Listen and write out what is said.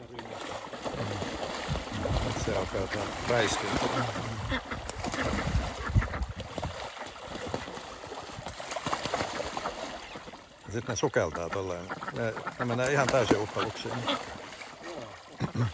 omassa ryhmässä. Se alkaa jotain räiskymään. Sitten ne sukeltaa tolleen. Ne, ne menee ihan täysin uhkaluksiin. Joo.